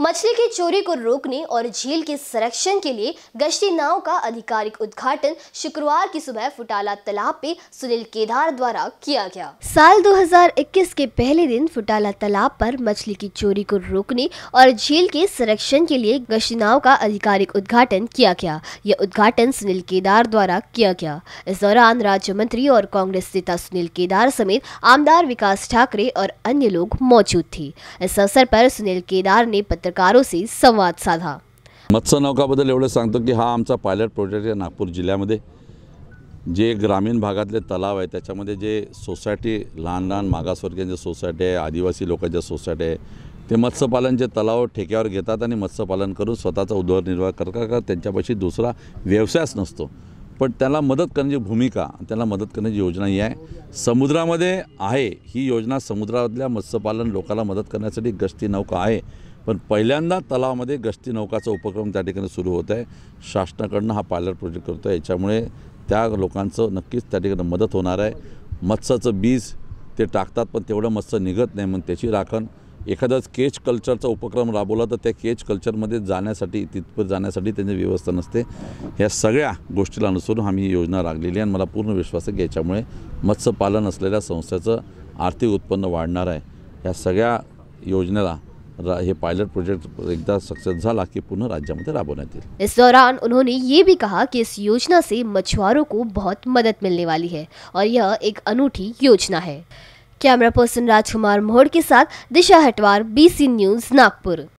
मछली की चोरी को रोकने और झील के संरक्षण के लिए गश्ती नाव का आधिकारिक उद्घाटन शुक्रवार की सुबह फुटाला तालाब पे सुनील केदार द्वारा किया गया। साल 2021 के पहले दिन फुटाला तालाब पर मछली की चोरी को रोकने और झील के संरक्षण के लिए गश्ती नाव का आधिकारिक उद्घाटन किया गया। यह उद्घाटन सुनील केदार द्वारा किया गया। इस दौरान राज्य मंत्री और कांग्रेस नेता सुनील केदार समेत आमदार विकास ठाकरे और अन्य लोग मौजूद थे। इस अवसर पर सुनील केदार ने पत्रकारों से संवाद साधा। मत्स्य नौकाबद्दल एवढं सांगतो की हा आमचा पायलट प्रोजेक्ट आहे नागपूर जिल्ह्यामध्ये. जे ग्रामीण भागातले तलाव आहे त्याच्यामध्ये जे सोसायटी लहान लहान मागासवर्गीयांच्या सोसायटी आहे आदिवासी लोकांच्या सोसायटी आहे ते मत्स्यपालनचे तलाव ठेक्यावर घेतात आणि मत्स्यपालन करून स्वतःचा उदरनिर्वाह करतात का त्यांच्यापाशी दुसरा व्यवसायच नसतो. पण त्याला मदत करण्याची भूमिका त्याला मदत करण्याची योजना ही आहे. समुद्रामध्ये आहे ही योजना समुद्रातल्या मत्स्यपालन लोकांना मदत करण्यासाठी गस्ती नौका आहे. पण पहिल्यांदा तलावामध्ये गस्ती नौकाचा उपक्रम त्या ठिकाणी सुरू होत आहे. शासनाकडनं हा पायलट प्रोजेक्ट करतो आहे याच्यामुळे त्या लोकांचं नक्कीच त्या ठिकाणी मदत होणार आहे. मत्स्याचं बीज ते टाकतात पण तेवढं मत्स्य निघत नाही मग त्याची राखण. एखादाच केच कल्चरचा उपक्रम राबवला तर त्या केच कल्चरमध्ये जाण्यासाठी तिथपर्यंत जाण्यासाठी त्यांची व्यवस्था नसते. ह्या सगळ्या गोष्टीला अनुसरून आम्ही ही योजना राखलेली आहे आणि मला पूर्ण विश्वास आहे की याच्यामुळे मत्स्यपालन असलेल्या संस्थेचं आर्थिक उत्पन्न वाढणार आहे. ह्या सगळ्या योजनेला हे पायलट प्रोजेक्ट एकदा सक्सेस झाला की पुन्हा राज्यामध्ये राबवण्यात येईल. इस दौरान उन्होंने ये भी कहा कि इस योजना से मछुआरों को बहुत मदद मिलने वाली है और यह एक अनूठी योजना है। कैमरा पर्सन राजकुमार मोहड़ के साथ दिशा हटवार बीसी न्यूज़ नागपुर।